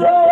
Yeah.